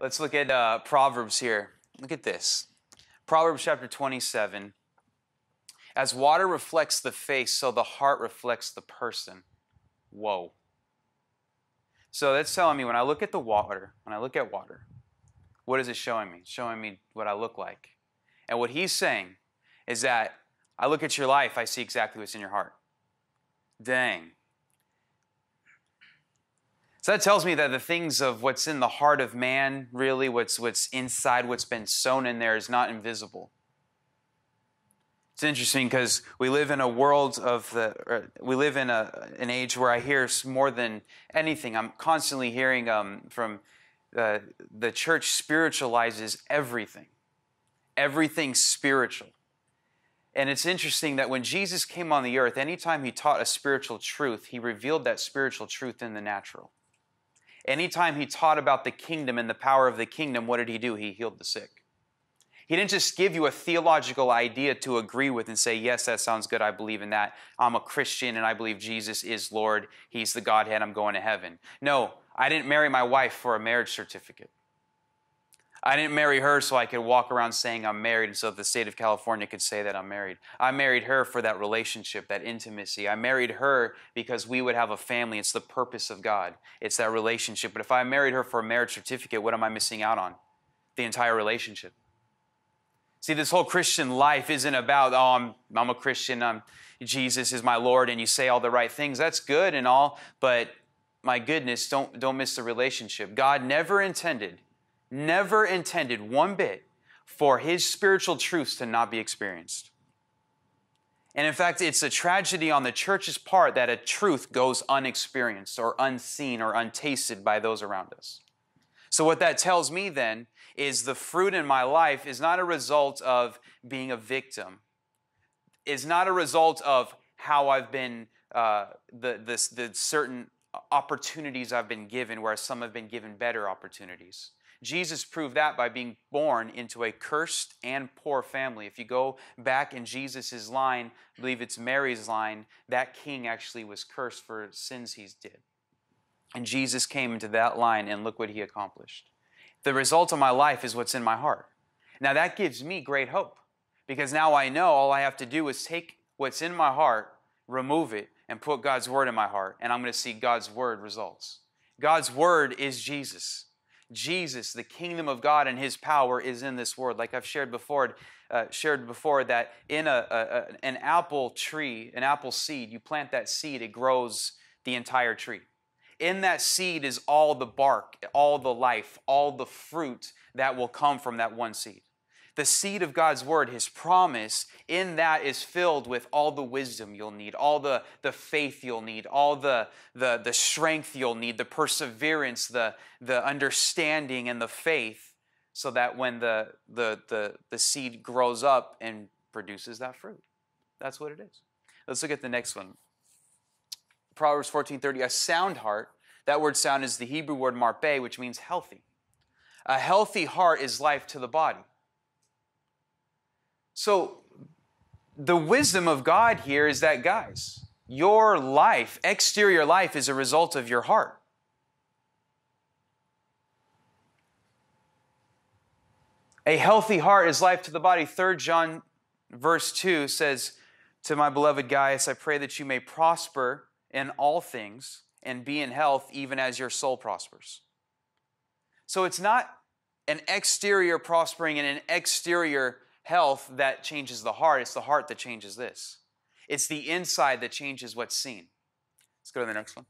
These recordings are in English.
Let's look at uh, Proverbs here. Look at this. Proverbs chapter 27. As water reflects the face, so the heart reflects the person. Whoa. So that's telling me when I look at the water, when I look at water, what is it showing me? It's showing me what I look like. And what he's saying is that I look at your life, I see exactly what's in your heart. Dang. So that tells me that the things of what's in the heart of man, really, what's, what's inside, what's been sown in there, is not invisible. It's interesting because we live in a world of the, we live in a, an age where I hear more than anything. I'm constantly hearing um, from uh, the church spiritualizes everything, everything spiritual. And it's interesting that when Jesus came on the earth, anytime he taught a spiritual truth, he revealed that spiritual truth in the natural. Anytime he taught about the kingdom and the power of the kingdom, what did he do? He healed the sick. He didn't just give you a theological idea to agree with and say, Yes, that sounds good. I believe in that. I'm a Christian and I believe Jesus is Lord. He's the Godhead. I'm going to heaven. No, I didn't marry my wife for a marriage certificate. I didn't marry her so I could walk around saying I'm married and so the state of California could say that I'm married. I married her for that relationship, that intimacy. I married her because we would have a family. It's the purpose of God, it's that relationship. But if I married her for a marriage certificate, what am I missing out on? The entire relationship. See, this whole Christian life isn't about, oh, I'm, I'm a Christian, I'm, Jesus is my Lord, and you say all the right things. That's good and all, but my goodness, don't, don't miss the relationship. God never intended, never intended one bit for his spiritual truths to not be experienced. And in fact, it's a tragedy on the church's part that a truth goes unexperienced or unseen or untasted by those around us. So, what that tells me then is the fruit in my life is not a result of being a victim, is not a result of how I've been, uh, the, the, the certain opportunities I've been given, where some have been given better opportunities. Jesus proved that by being born into a cursed and poor family. If you go back in Jesus' line, I believe it's Mary's line, that king actually was cursed for sins he's did. And Jesus came into that line, and look what he accomplished. The result of my life is what's in my heart. Now that gives me great hope because now I know all I have to do is take what's in my heart, remove it, and put God's word in my heart, and I'm going to see God's word results. God's word is Jesus. Jesus, the kingdom of God and his power is in this word. Like I've shared before, uh, shared before that in a, a, an apple tree, an apple seed, you plant that seed, it grows the entire tree. In that seed is all the bark, all the life, all the fruit that will come from that one seed. The seed of God's word, his promise, in that is filled with all the wisdom you'll need, all the, the faith you'll need, all the, the, the strength you'll need, the perseverance, the, the understanding, and the faith, so that when the, the, the, the seed grows up and produces that fruit. That's what it is. Let's look at the next one. Proverbs 14:30, a sound heart. That word sound is the Hebrew word marpe, which means healthy. A healthy heart is life to the body. So the wisdom of God here is that, guys, your life, exterior life, is a result of your heart. A healthy heart is life to the body. 3 John verse 2 says, To my beloved Gaius, I pray that you may prosper in all things and be in health even as your soul prospers. So it's not an exterior prospering and an exterior health that changes the heart, it's the heart that changes this. It's the inside that changes what's seen. Let's go to the next one.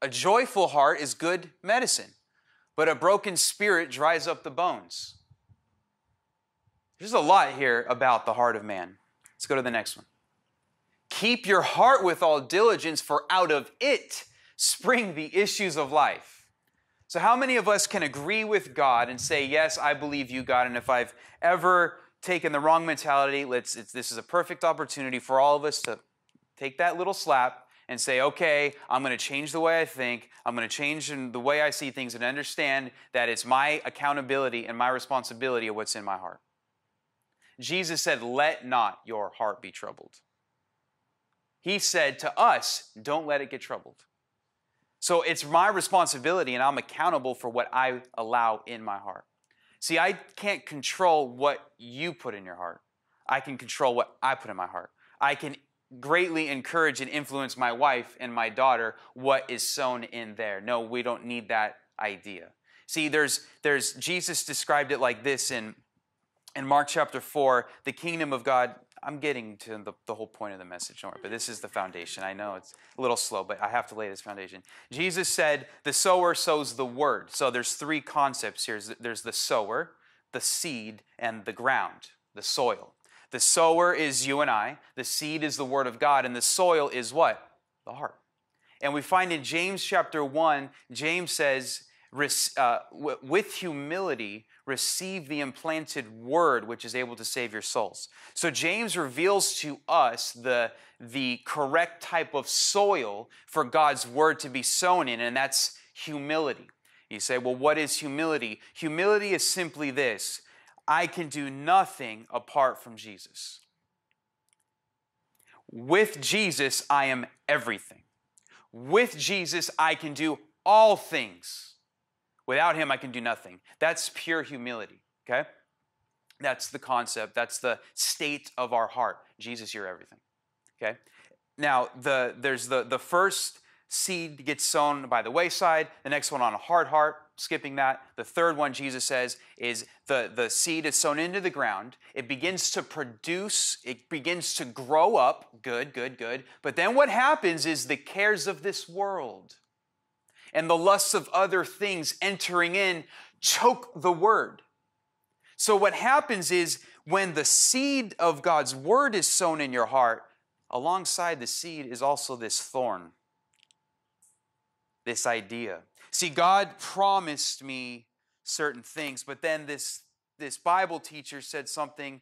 A joyful heart is good medicine, but a broken spirit dries up the bones. There's a lot here about the heart of man. Let's go to the next one. Keep your heart with all diligence, for out of it spring the issues of life. So, how many of us can agree with God and say, Yes, I believe you, God, and if I've ever taken the wrong mentality, let's, this is a perfect opportunity for all of us to take that little slap and say, okay, I'm going to change the way I think. I'm going to change the way I see things and understand that it's my accountability and my responsibility of what's in my heart. Jesus said, let not your heart be troubled. He said to us, don't let it get troubled. So it's my responsibility, and I'm accountable for what I allow in my heart. See, I can't control what you put in your heart. I can control what I put in my heart. I can greatly encourage and influence my wife and my daughter what is sown in there. No, we don't need that idea. See, there's there's Jesus described it like this in in Mark chapter 4, the kingdom of God. I'm getting to the, the whole point of the message, don't but this is the foundation. I know it's a little slow, but I have to lay this foundation. Jesus said, The sower sows the word. So there's three concepts here there's the sower, the seed, and the ground, the soil. The sower is you and I, the seed is the word of God, and the soil is what? The heart. And we find in James chapter 1, James says, uh, with humility, receive the implanted word which is able to save your souls. So James reveals to us the, the correct type of soil for God's word to be sown in, and that's humility. You say, well, what is humility? Humility is simply this I can do nothing apart from Jesus. With Jesus, I am everything. With Jesus, I can do all things. Without him, I can do nothing. That's pure humility, okay? That's the concept. That's the state of our heart. Jesus, you're everything, okay? Now, the, there's the, the first seed gets sown by the wayside, the next one on a hard heart, skipping that. The third one, Jesus says, is the, the seed is sown into the ground. It begins to produce, it begins to grow up. Good, good, good. But then what happens is the cares of this world and the lusts of other things entering in choke the word. So what happens is when the seed of God's word is sown in your heart, alongside the seed is also this thorn, this idea. See, God promised me certain things, but then this, this Bible teacher said something,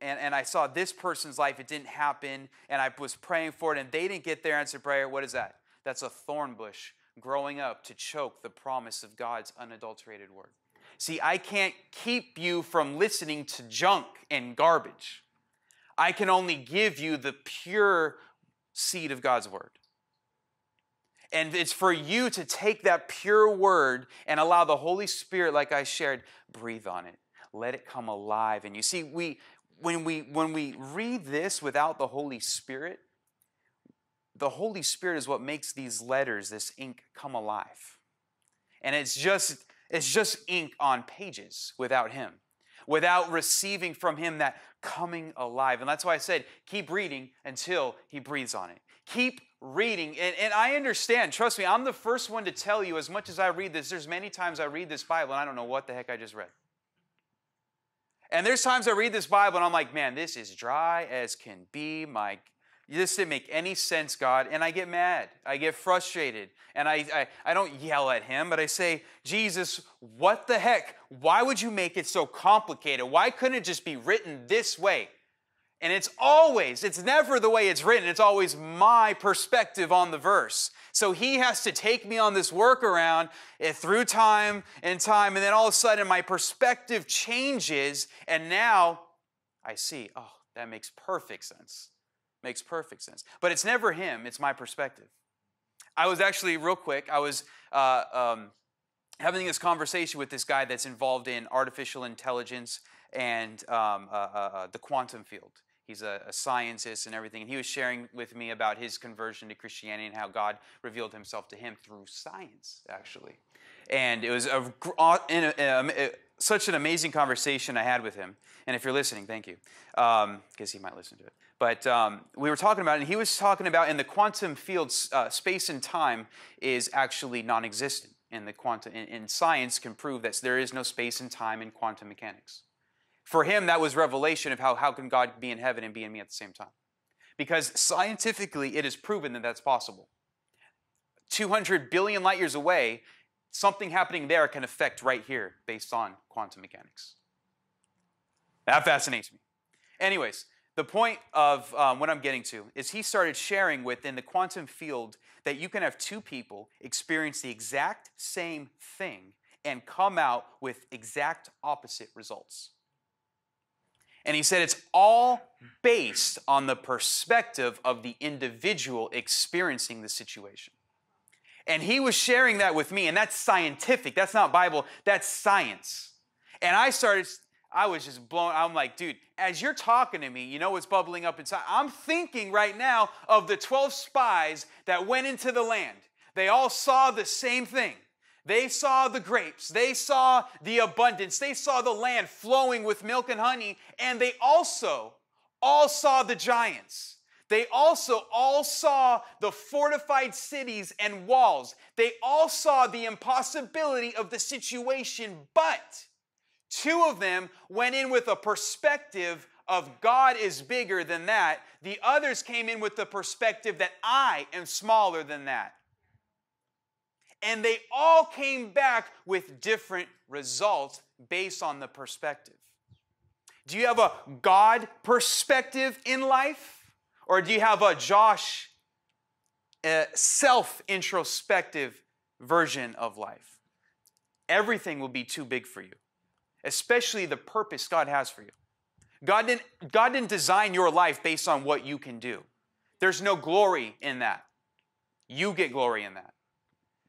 and, and I saw this person's life, it didn't happen, and I was praying for it, and they didn't get their answer prayer. What is that? That's a thorn bush growing up to choke the promise of God's unadulterated word. See, I can't keep you from listening to junk and garbage. I can only give you the pure seed of God's word. And it's for you to take that pure word and allow the Holy Spirit, like I shared, breathe on it. Let it come alive. And you see, we when we when we read this without the Holy Spirit, the Holy Spirit is what makes these letters, this ink, come alive. And it's just, it's just ink on pages without Him, without receiving from Him that coming alive. And that's why I said, keep reading until He breathes on it. Keep reading. And, and I understand, trust me, I'm the first one to tell you, as much as I read this, there's many times I read this Bible and I don't know what the heck I just read. And there's times I read this Bible and I'm like, man, this is dry as can be. My this didn't make any sense, God. And I get mad. I get frustrated. And I, I, I, don't yell at him, but I say, Jesus, what the heck? Why would you make it so complicated? Why couldn't it just be written this way? And it's always, it's never the way it's written. It's always my perspective on the verse. So he has to take me on this workaround eh, through time and time. And then all of a sudden, my perspective changes. And now I see, oh, that makes perfect sense. Makes perfect sense. But it's never him, it's my perspective. I was actually, real quick, I was uh, um, having this conversation with this guy that's involved in artificial intelligence and um, uh, uh, uh, the quantum field. He's a, a, scientist and everything. And he was sharing with me about his conversion to Christianity and how God revealed himself to him through science, actually. And it was a, a, a, such an amazing conversation I had with him. And if you're listening, thank you, because um, he might listen to it. But um, we were talking about it, and he was talking about in the quantum field, uh, space and time is actually non existent. And the quantum, in, in science can prove that there is no space and time in quantum mechanics. For him, that was revelation of how, how can God be in heaven and be in me at the same time. Because scientifically, it is proven that that's possible. 200 billion light years away, something happening there can affect right here based on quantum mechanics. That fascinates me. Anyways, the point of um, what I'm getting to is he started sharing within the quantum field that you can have two people experience the exact same thing and come out with exact opposite results. And he said it's all based on the perspective of the individual experiencing the situation. And he was sharing that with me, and that's scientific. That's not Bible, that's science. And I started, I was just blown. I'm like, dude, as you're talking to me, you know what's bubbling up inside? I'm thinking right now of the 12 spies that went into the land. They all saw the same thing. They saw the grapes, they saw the abundance, they saw the land flowing with milk and honey, and they also all saw the giants. They also all saw the fortified cities and walls. They all saw the impossibility of the situation, but two of them went in with a perspective of God is bigger than that. The others came in with the perspective that I am smaller than that and they all came back with different results based on the perspective. Do you have a God perspective in life? Or do you have a Josh uh, self introspective version of life? Everything will be too big for you, especially the purpose God has for you. God didn't, God didn't design your life based on what you can do. There's no glory in that. You get glory in that.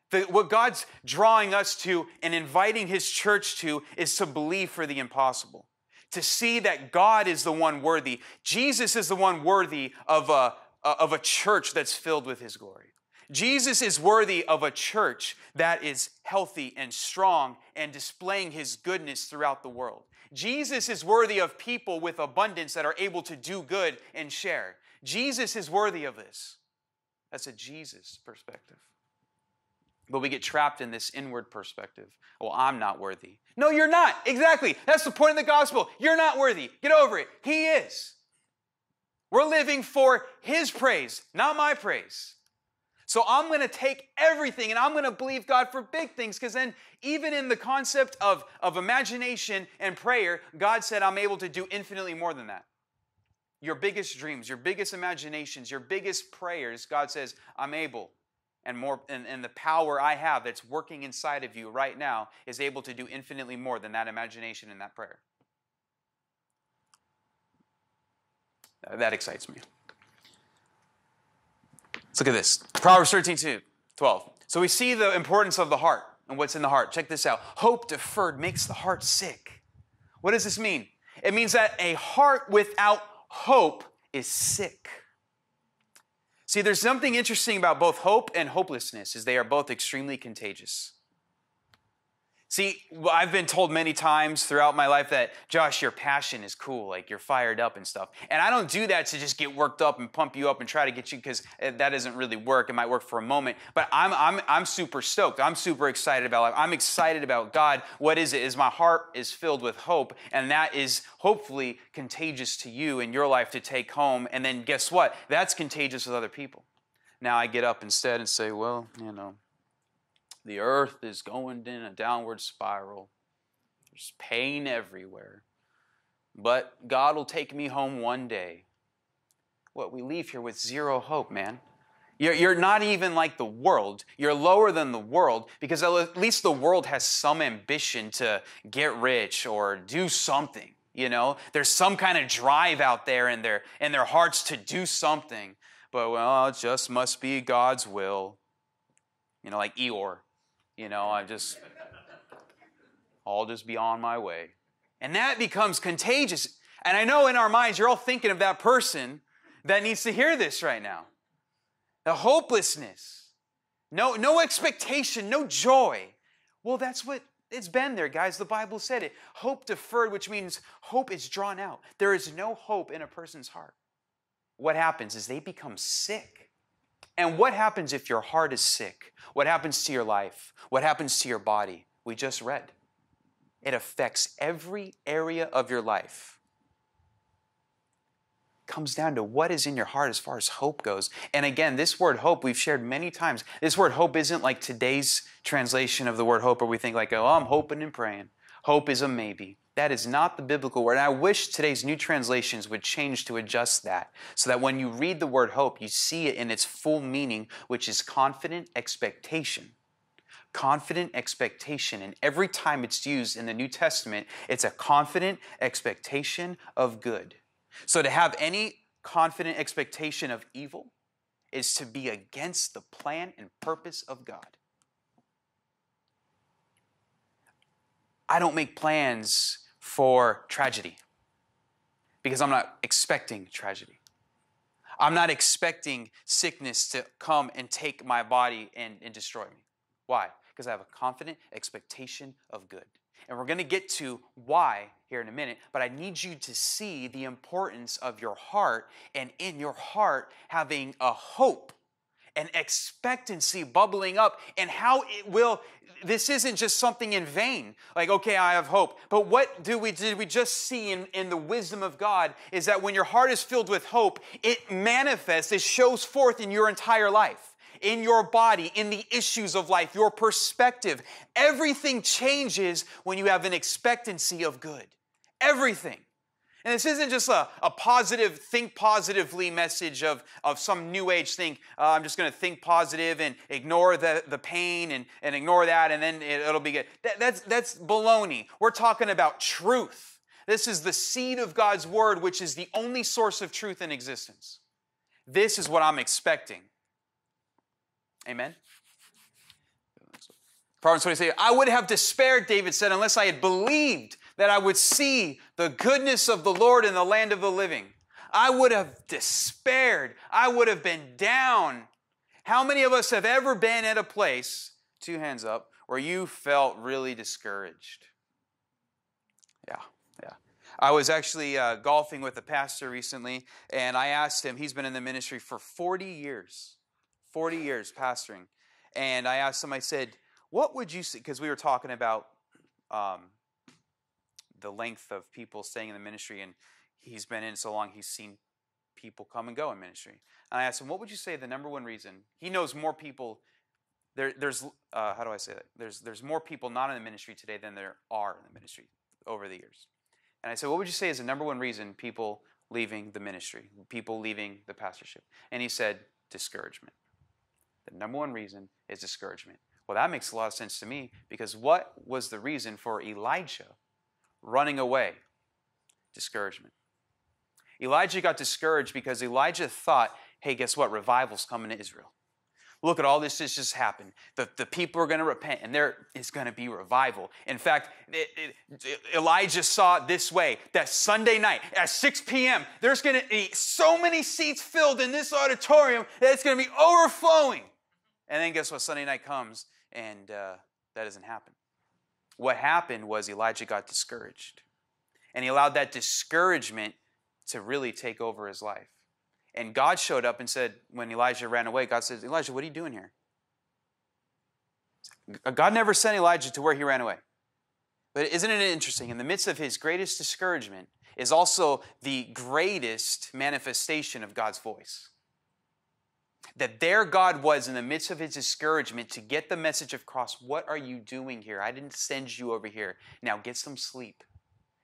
The, what God's drawing us to and inviting His church to is to believe for the impossible, to see that God is the one worthy. Jesus is the one worthy of a, of a church that's filled with His glory. Jesus is worthy of a church that is healthy and strong and displaying His goodness throughout the world. Jesus is worthy of people with abundance that are able to do good and share. Jesus is worthy of this. That's a Jesus perspective. But we get trapped in this inward perspective. Well, I'm not worthy. No, you're not. Exactly. That's the point of the gospel. You're not worthy. Get over it. He is. We're living for His praise, not my praise. So I'm going to take everything and I'm going to believe God for big things because then, even in the concept of, of imagination and prayer, God said, I'm able to do infinitely more than that. Your biggest dreams, your biggest imaginations, your biggest prayers, God says, I'm able and more and, and, the power I have that's working inside of you right now is able to do infinitely more than that imagination and that prayer. That excites me. Let's look at this. Proverbs 13, 2, 12. So we see the importance of the heart and what's in the heart. Check this out. Hope deferred makes the heart sick. What does this mean? It means that a heart without hope is sick. See, there's something interesting about both hope and hopelessness is they are both extremely contagious. See, I've been told many times throughout my life that, Josh, your passion is cool, like you're fired up and stuff. And I don't do that to just get worked up and pump you up and try to get you, because eh, that doesn't really work. It might work for a moment, but I'm, I'm, I'm super stoked. I'm super excited about life. I'm excited about God. What is it? Is my heart is filled with hope, and that is hopefully contagious to you in your life to take home. And then guess what? That's contagious with other people. Now I get up instead and say, well, you know, the earth is going in a downward spiral. There's pain everywhere. But God will take me home one day. What, we leave here with zero hope, man. You're, you're not even like the world. You're lower than the world because at least the world has some ambition to get rich or do something. You know, there's some kind of drive out there in their in their hearts to do something. But well, it just must be God's will. You know, like Eeyore. You know, I just, I'll just be on my way. And that becomes contagious. And I know in our minds, you're all thinking of that person that needs to hear this right now. The hopelessness, no, no expectation, no joy. Well, that's what it's been there, guys. The Bible said it. Hope deferred, which means hope is drawn out. There is no hope in a person's heart. What happens is they become sick. And what happens if your heart is sick? What happens to your life? What happens to your body? We just read. It affects every area of your life. Comes down to what is in your heart as far as hope goes. And again, this word hope we've shared many times. This word hope isn't like today's translation of the word hope where we think like, oh, I'm hoping and praying. Hope is a maybe. That is not the biblical word. And I wish today's new translations would change to adjust that so that when you read the word hope, you see it in its full meaning, which is confident expectation. Confident expectation. And every time it's used in the New Testament, it's a confident expectation of good. So to have any confident expectation of evil, is to be against the plan and purpose of God. I don't make plans for tragedy because I'm not expecting tragedy. I'm not expecting sickness to come and take my body and, and destroy me. Why? Because I have a confident expectation of good. And we're going to get to why here in a minute, but I need you to see the importance of your heart and in your heart having a hope and expectancy bubbling up and how it will this isn't just something in vain like okay i have hope but what do we did we just see in, in the wisdom of god is that when your heart is filled with hope it manifests it shows forth in your entire life in your body, in the issues of life, your perspective. Everything changes when you have an expectancy of good. Everything. And this isn't just a, a positive, think positively message of, of some new age thing. Uh, I'm just going to think positive and ignore the, the pain and, and ignore that, and then it, it'll be good. That, that's, that's baloney. We're talking about truth. This is the seed of God's word, which is the only source of truth in existence. This is what I'm expecting. Amen? Proverbs 26, I would have despaired, David said, unless I had believed that I would see the goodness of the Lord in the land of the living. I would have despaired. I would have been down. How many of us have ever been at a place, two hands up, where you felt really discouraged? Yeah, yeah. I was actually uh, golfing with a pastor recently, and I asked him, he's been in the ministry for 40 years. 40 years pastoring. And I asked him, I said, what would you say? Because we were talking about um, the length of people staying in the ministry, and he's been in so long, he's seen people come and go in ministry. And I asked him, what would you say the number one reason? He knows more people. There, there's uh, how do I say that? There's there's more people not in the ministry today than there are in the ministry over the years. And I said, what would you say is the number one reason people leaving the ministry, people leaving the pastorship? And he said, discouragement. The number one reason is discouragement. Well, that makes a lot of sense to me because what was the reason for Elijah running away? Discouragement. Elijah got discouraged because Elijah thought, hey, guess what? Revival's coming to Israel. Look at all this that's just happened. The, the people are going to repent and there is going to be revival. In fact, it, it, Elijah saw it this way that Sunday night at 6 p.m., there's going to be so many seats filled in this auditorium that it's going to be overflowing. And then guess what? Sunday night comes and uh, that doesn't happen. What happened was Elijah got discouraged. And he allowed that discouragement to really take over his life. And God showed up and said, when Elijah ran away, God said, Elijah, what are you doing here? God never sent Elijah to where he ran away. But isn't it interesting? In the midst of his greatest discouragement is also the greatest manifestation of God's voice that there God was in the midst of his discouragement to get the message across. What are you doing here? I didn't send you over here. Now get some sleep.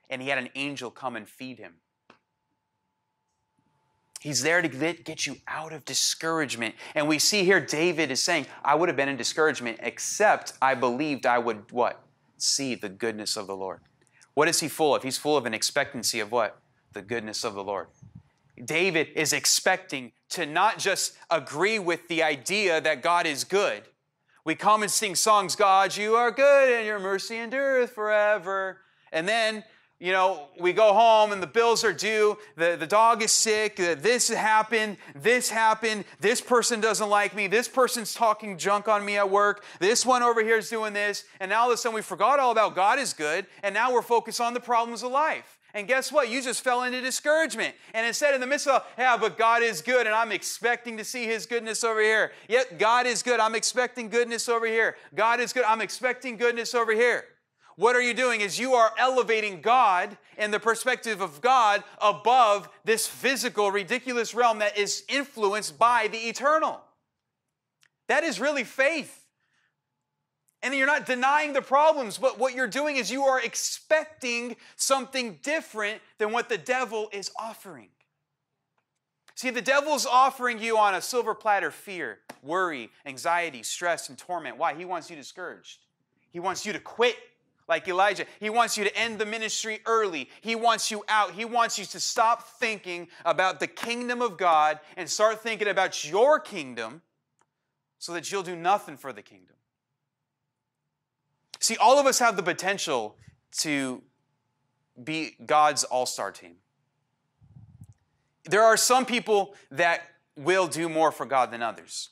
And he had an angel come and feed him. He's there to get you out of discouragement. And we see here David is saying, I would have been in discouragement, except I believed I would what? See the goodness of the Lord. What is he full of? He's full of an expectancy of what? The goodness of the Lord. David is expecting to not just agree with the idea that God is good. We come and sing songs, God, you are good and your mercy endureth forever. And then, you know, we go home and the bills are due, the, the dog is sick, uh, this happened, this happened, this person doesn't like me, this person's talking junk on me at work, this one over here is doing this, and now all of a sudden we forgot all about God is good, and now we're focused on the problems of life. And guess what? You just fell into discouragement. And instead, in the midst of, yeah, but God is good, and I'm expecting to see His goodness over here. Yet, God is good. I'm expecting goodness over here. God is good. I'm expecting goodness over here. What are you doing? Is you are elevating God and the perspective of God above this physical, ridiculous realm that is influenced by the eternal. That is really faith. And then you're not denying the problems, but what you're doing is you are expecting something different than what the devil is offering. See, the devil's offering you on a silver platter fear, worry, anxiety, stress, and torment. Why? He wants you discouraged. He wants you to quit like Elijah. He wants you to end the ministry early. He wants you out. He wants you to stop thinking about the kingdom of God and start thinking about your kingdom so that you'll do nothing for the kingdom. See, all of us have the potential to be God's all star team. There are some people that will do more for God than others.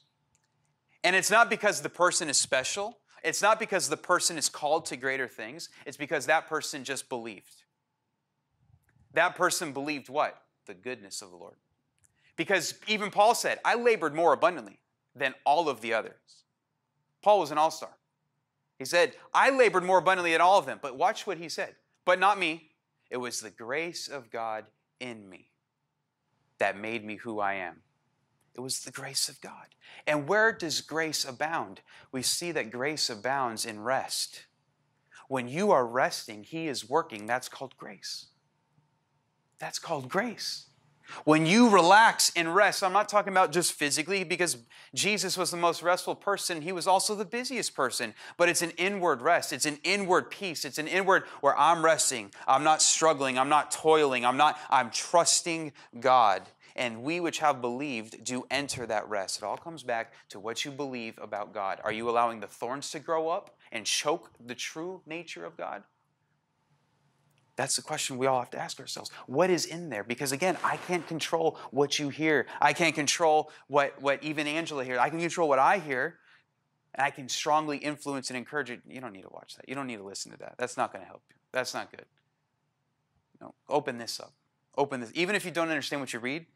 And it's not because the person is special, it's not because the person is called to greater things, it's because that person just believed. That person believed what? The goodness of the Lord. Because even Paul said, I labored more abundantly than all of the others. Paul was an all star. He said, I labored more abundantly than all of them. But watch what he said. But not me. It was the grace of God in me that made me who I am. It was the grace of God. And where does grace abound? We see that grace abounds in rest. When you are resting, He is working. That's called grace. That's called grace. When you relax and rest, I'm not talking about just physically because Jesus was the most restful person. He was also the busiest person, but it's an inward rest. It's an inward peace. It's an inward where I'm resting. I'm not struggling. I'm not toiling. I'm not, I'm trusting God and we which have believed do enter that rest. It all comes back to what you believe about God. Are you allowing the thorns to grow up and choke the true nature of God? That's the question we all have to ask ourselves. What is in there? Because again, I can't control what you hear. I can't control what, what even Angela hears. I can control what I hear, and I can strongly influence and encourage you. You don't need to watch that. You don't need to listen to that. That's not going to help you. That's not good. No, open this up. Open this. Even if you don't understand what you read,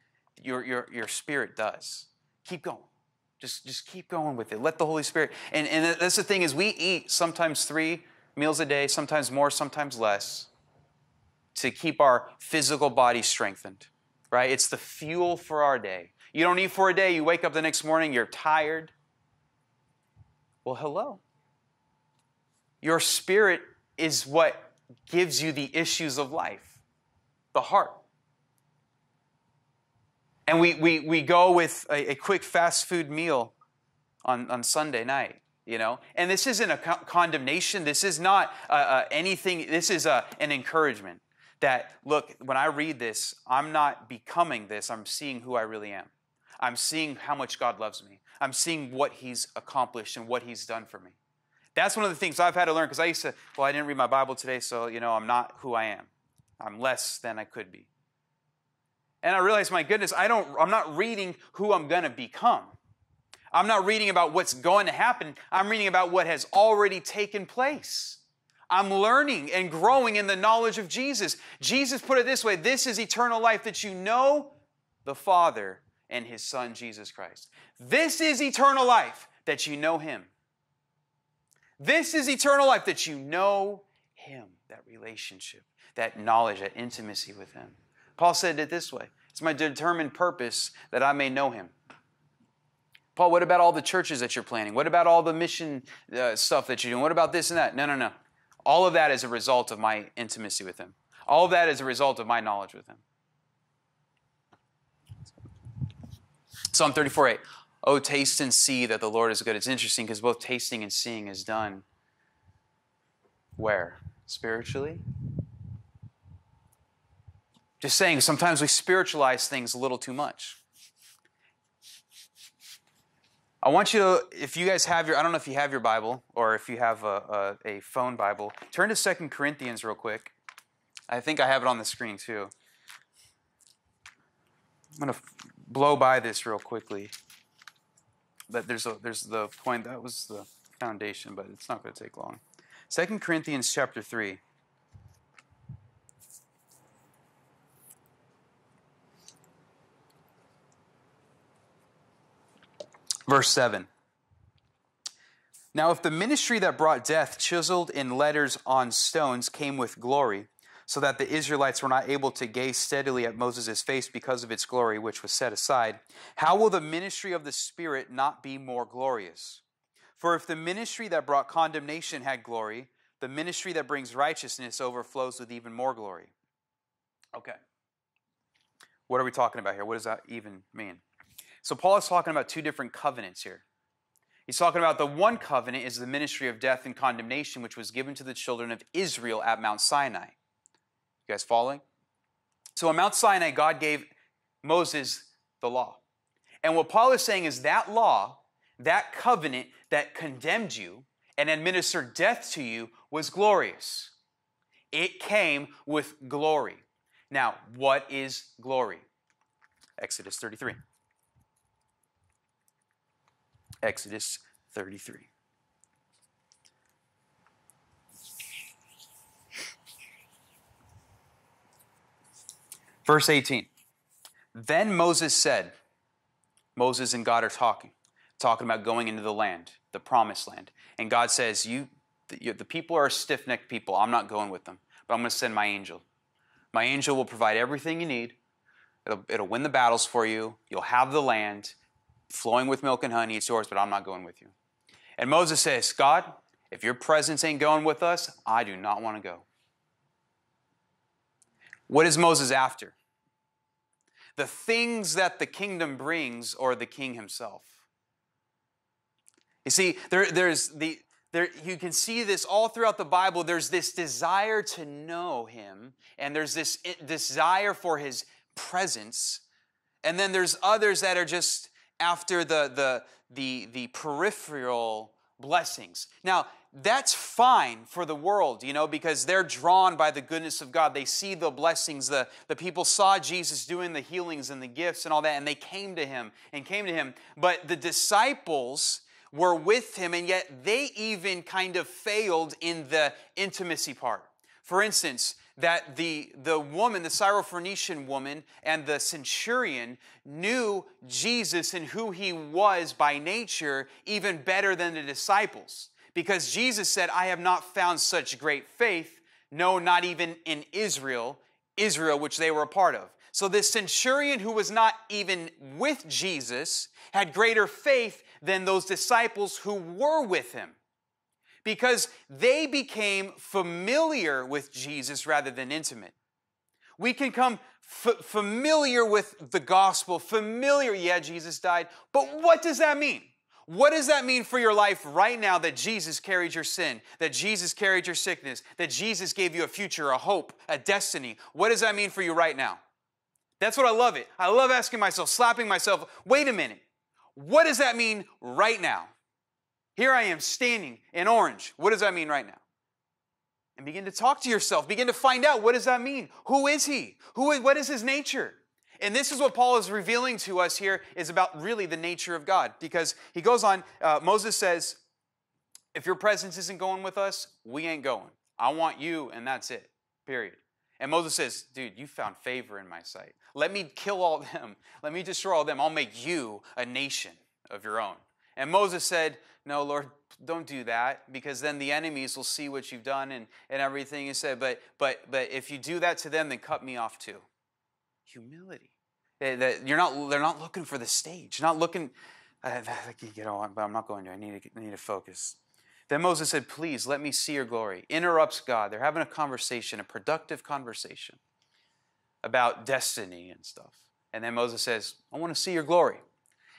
your, your, your spirit does. Keep going. Just, just keep going with it. Let the Holy Spirit. And, and that's the thing is we eat sometimes three meals a day, sometimes more, sometimes less, to keep our physical body strengthened. Right? It's the fuel for our day. You don't eat for a day, you wake up the next morning, you're tired. Well, hello. Your spirit is what gives you the issues of life, the heart. And we, we, we go with a, a quick fast food meal on, on Sunday night, you know? And this isn't a co- condemnation. This is not uh, uh, anything. This is a, uh, an encouragement that, look, when I read this, I'm not becoming this. I'm seeing who I really am. I'm seeing how much God loves me. I'm seeing what He's accomplished and what He's done for me. That's one of the things I've had to learn because I used to, well, I didn't read my Bible today, so, you know, I'm not who I am. I'm less than I could be. And I realized, my goodness, I don't, I'm not reading who I'm going to become. I'm not reading about what's going to happen. I'm reading about what has already taken place. I'm learning and growing in the knowledge of Jesus. Jesus put it this way this is eternal life that you know the Father and His Son, Jesus Christ. This is eternal life that you know Him. This is eternal life that you know Him, that relationship, that knowledge, that intimacy with Him. Paul said it this way It's my determined purpose that I may know him. Paul, what about all the churches that you're planning? What about all the mission uh, stuff that you're doing? What about this and that? No, no, no. All of that is a result of my intimacy with him. All of that is a result of my knowledge with him. Psalm 34 8. Oh, taste and see that the Lord is good. It's interesting because both tasting and seeing is done where? Spiritually? Just saying, sometimes we spiritualize things a little too much. I want you to, if you guys have your, I don't know if you have your Bible or if you have a, a, a phone Bible, turn to Second Corinthians real quick. I think I have it on the screen too. I'm going to blow by this real quickly. But there's, a, there's the point, that was the foundation, but it's not going to take long. Second Corinthians chapter 3. Verse 7. Now, if the ministry that brought death, chiseled in letters on stones, came with glory, so that the Israelites were not able to gaze steadily at Moses' face because of its glory, which was set aside, how will the ministry of the Spirit not be more glorious? For if the ministry that brought condemnation had glory, the ministry that brings righteousness overflows with even more glory. Okay. What are we talking about here? What does that even mean? So Paul is talking about two different covenants here. He's talking about the one covenant is the ministry of death and condemnation, which was given to the children of Israel at Mount Sinai. You guys following? So on Mount Sinai, God gave Moses the law. And what Paul is saying is that law, that covenant that condemned you and administered death to you was glorious. It came with glory. Now, what is glory? Exodus 33. Exodus 33. Verse 18. Then Moses said, Moses and God are talking, talking about going into the land, the promised land. And God says, You, the, the people are stiff necked people. I'm not going with them, but I'm going to send my angel. My angel will provide everything you need. It'll, it'll win the battles for you. You'll have the land flowing with milk and honey. It's yours, but I'm not going with you. And Moses says, God, if your presence ain't going with us, I do not want to go. What is Moses after? The things that the kingdom brings or the king himself. You see, there, there's the, there, you can see this all throughout the Bible. There's this desire to know him, and there's this eh, desire for his presence. And then there's others that are just after the, the, the, the peripheral blessings. Now, that's fine for the world, you know, because they're drawn by the goodness of God. They see the blessings. The, the people saw Jesus doing the healings and the gifts and all that, and they came to him and came to him. But the disciples were with him, and yet they even kind of failed in the intimacy part. For instance, that the, the woman, the Syrophoenician woman, and the centurion knew Jesus and who he was by nature even better than the disciples. Because Jesus said, I have not found such great faith, no, not even in Israel, Israel, which they were a part of. So this centurion who was not even with Jesus had greater faith than those disciples who were with him because they became familiar with Jesus rather than intimate. We can come f- familiar with the gospel, familiar, yeah, Jesus died, but what does that mean? What does that mean for your life right now that Jesus carried your sin, that Jesus carried your sickness, that Jesus gave you a future, a hope, a destiny? What does that mean for you right now? That's what I love it. I love asking myself, slapping myself, wait a minute, what does that mean right now? Here I am standing in orange. What does that mean right now? And begin to talk to yourself. Begin to find out what does that mean? Who is he? Who is, what is his nature? And this is what Paul is revealing to us here is about really the nature of God. Because he goes on, uh, Moses says, if your presence isn't going with us, we ain't going. I want you, and that's it. Period. And Moses says, dude, you found favor in my sight. Let me kill all them. Let me destroy all them. I'll make you a nation of your own. And Moses said, No, Lord, don't do that, because then the enemies will see what you've done and, and everything. you said, but, but, but if you do that to them, then cut me off too. Humility. You're not, they're not looking for the stage, not looking, you know, but I'm not going to. I need to, I need to focus. Then Moses said, Please let me see your glory. Interrupts God. They're having a conversation, a productive conversation about destiny and stuff. And then Moses says, I want to see your glory.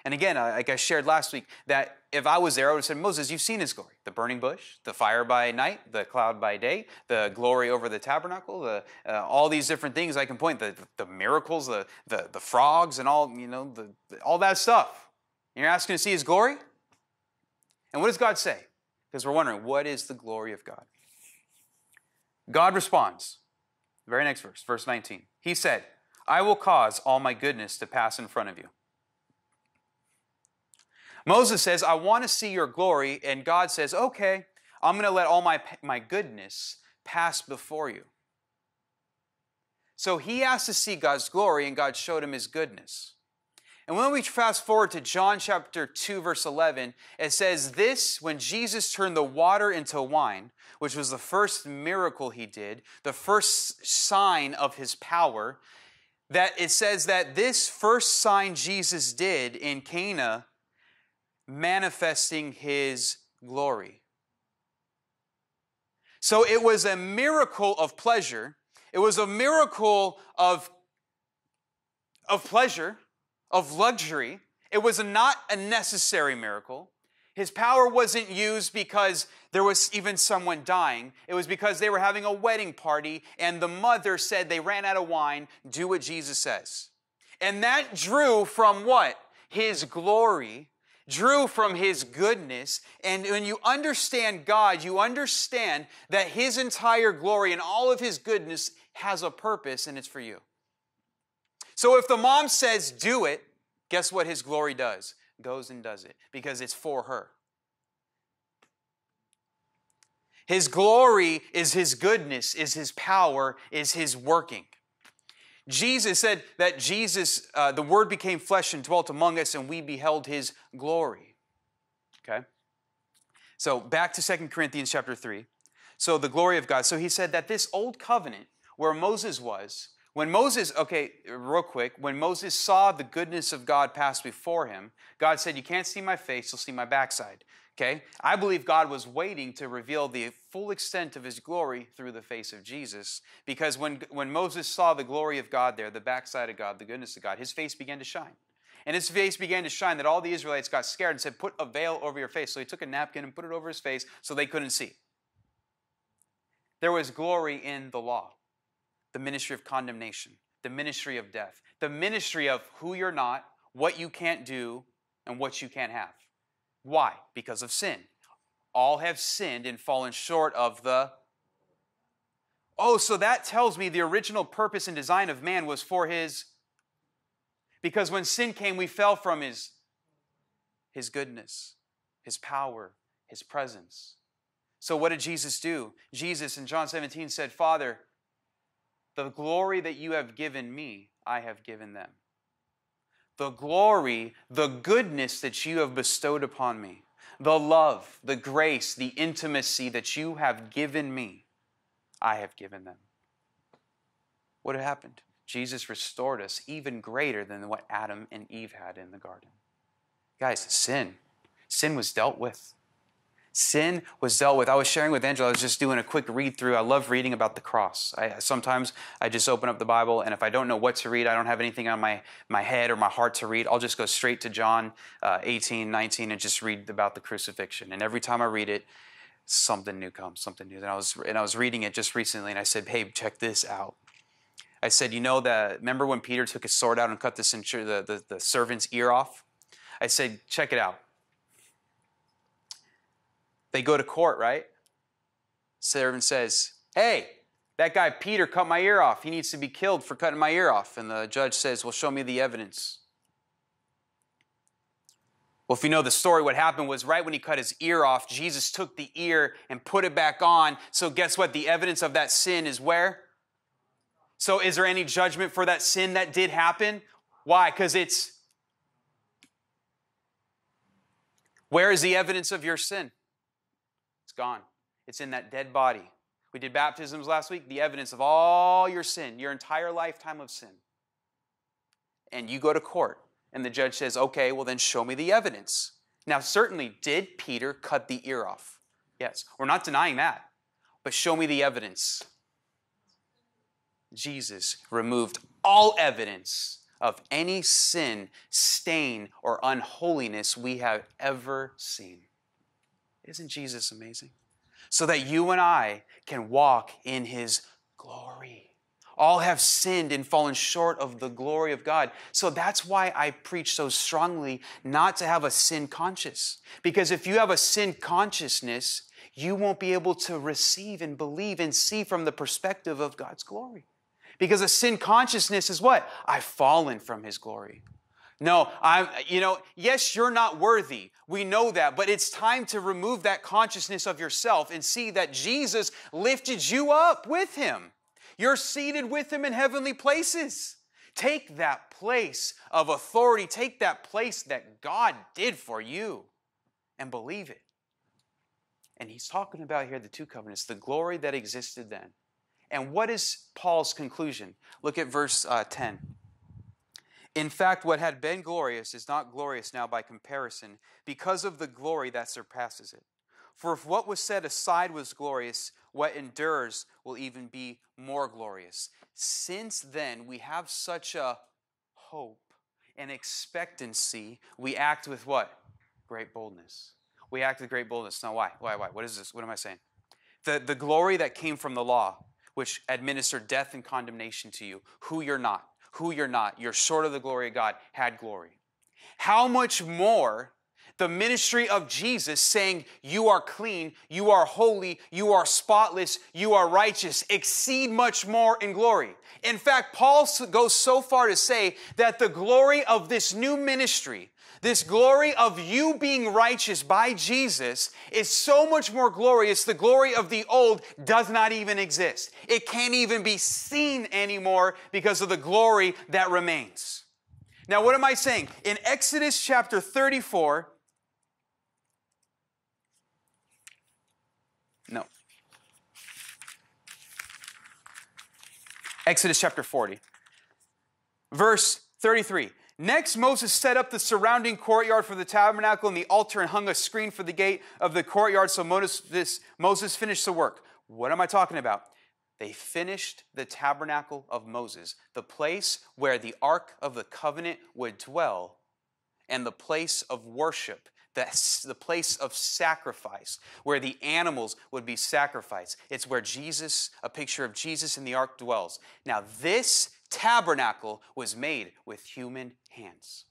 And again, like I shared last week, that if I was there, I would have said, Moses, you've seen his glory. The burning bush, the fire by night, the cloud by day, the glory over the tabernacle, the, uh, all these different things I can point, the, the miracles, the, the, the frogs, and all, you know, the, all that stuff. And you're asking to see his glory? And what does God say? Because we're wondering, what is the glory of God? God responds. Very next verse, verse 19. He said, I will cause all my goodness to pass in front of you Moses says, I want to see your glory. And God says, okay, I'm going to let all my, my goodness pass before you. So he asked to see God's glory, and God showed him his goodness. And when we fast forward to John chapter 2, verse 11, it says this when Jesus turned the water into wine, which was the first miracle he did, the first sign of his power, that it says that this first sign Jesus did in Cana manifesting his glory. So it was a miracle of pleasure. It was a miracle of, of pleasure, of luxury. It was not a necessary miracle. His power wasn't used because there was even someone dying. It was because they were having a wedding party and the mother said they ran out of wine. Do what Jesus says. And that drew from what? His glory, drew from his goodness. And when you understand God, you understand that his entire glory and all of his goodness has a purpose and it's for you. So if the mom says, do it, guess what his glory does? Goes and does it because it's for her. His glory is his goodness, is his power, is his working. Jesus said that Jesus, uh, the Word became flesh and dwelt among us, and we beheld His glory. Okay? So back to Second Corinthians chapter 3. So the glory of God. So he said that this old covenant where Moses was, when Moses, okay, real quick, when Moses saw the goodness of God pass before him, God said, You can't see my face, you'll see my backside. Okay? I believe God was waiting to reveal the full extent of his glory through the face of Jesus. Because when, when Moses saw the glory of God there, the backside of God, the goodness of God, his face began to shine. And his face began to shine that all the Israelites got scared and said, Put a veil over your face. So he took a napkin and put it over his face so they couldn't see. There was glory in the law, the ministry of condemnation, the ministry of death, the ministry of who you're not, what you can't do, and what you can't have. Why? Because of sin. All have sinned and fallen short of the. Oh, so that tells me the original purpose and design of man was for his. Because when sin came, we fell from his, his goodness, his power, his presence. So, what did Jesus do? Jesus in John 17 said, Father, the glory that you have given me, I have given them the glory, the goodness that you have bestowed upon me, the love, the grace, the intimacy that you have given me, I have given them. What had happened? Jesus restored us even greater than what Adam and Eve had in the garden. Guys, sin. Sin was dealt with. Sin was dealt with. I was sharing with Angela, I was just doing a quick read through. I love reading about the cross. I, sometimes I just open up the Bible, and if I don't know what to read, I don't have anything on my, my head or my heart to read, I'll just go straight to John uh, 18, 19, and just read about the crucifixion. And every time I read it, something new comes, something new. And I was, and I was reading it just recently, and I said, hey, check this out. I said, you know that, remember when Peter took his sword out and cut the, the, the, the servant's ear off? I said, check it out. They go to court, right? Servant says, Hey, that guy Peter cut my ear off. He needs to be killed for cutting my ear off. And the judge says, Well, show me the evidence. Well, if you know the story, what happened was right when he cut his ear off, Jesus took the ear and put it back on. So, guess what? The evidence of that sin is where? So, is there any judgment for that sin that did happen? Why? Because it's. Where is the evidence of your sin? Gone. It's in that dead body. We did baptisms last week, the evidence of all your sin, your entire lifetime of sin. And you go to court, and the judge says, okay, well, then show me the evidence. Now, certainly, did Peter cut the ear off? Yes. We're not denying that. But show me the evidence. Jesus removed all evidence of any sin, stain, or unholiness we have ever seen. Isn't Jesus amazing? So that you and I can walk in his glory. All have sinned and fallen short of the glory of God. So that's why I preach so strongly not to have a sin conscious. Because if you have a sin consciousness, you won't be able to receive and believe and see from the perspective of God's glory. Because a sin consciousness is what? I've fallen from his glory. No, I'm, you know, yes, you're not worthy. We know that, but it's time to remove that consciousness of yourself and see that Jesus lifted you up with him. You're seated with him in heavenly places. Take that place of authority, take that place that God did for you and believe it. And he's talking about here the two covenants, the glory that existed then. And what is Paul's conclusion? Look at verse uh, 10. In fact, what had been glorious is not glorious now by comparison because of the glory that surpasses it. For if what was set aside was glorious, what endures will even be more glorious. Since then, we have such a hope and expectancy, we act with what? Great boldness. we act with great boldness. Now, why? Why? Why? What is this? What am I saying? The, the glory that came from the law, which administered death and condemnation to you, who you're not, who you're not, you're short of the glory of God, had glory. How much more the ministry of Jesus saying, You are clean, you are holy, you are spotless, you are righteous, exceed much more in glory. In fact, Paul goes so far to say that the glory of this new ministry, this glory of you being righteous by Jesus is so much more glorious. The glory of the old does not even exist. It can't even be seen anymore because of the glory that remains. Now, what am I saying? In Exodus chapter 34, no. Exodus chapter 40, verse 33. Next, Moses set up the surrounding courtyard for the tabernacle and the altar and hung a screen for the gate of the courtyard. So Moses, Moses finished the work. What am I talking about? They finished the tabernacle of Moses, the place where the ark of the covenant would dwell, and the place of worship, the, the place of sacrifice, where the animals would be sacrificed. It's where Jesus, a picture of Jesus in the ark, dwells. Now, this tabernacle was made with human hands.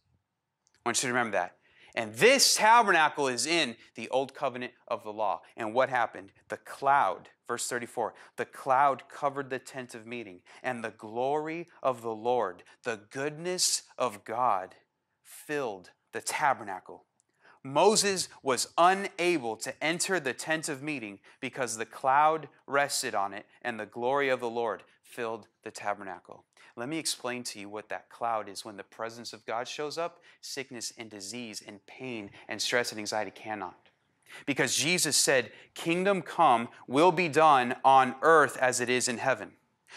I want you to remember that. And this tabernacle is in the old covenant of the law. And what happened? The cloud, verse 34, the cloud covered the tent of meeting, and the glory of the Lord, the goodness of God, filled the tabernacle. Moses was unable to enter the tent of meeting because the cloud rested on it and the glory of the Lord filled the tabernacle. Let me explain to you what that cloud is. When the presence of God shows up, sickness and disease and pain and stress and anxiety cannot. Because Jesus said, Kingdom come will be done on earth as it is in heaven.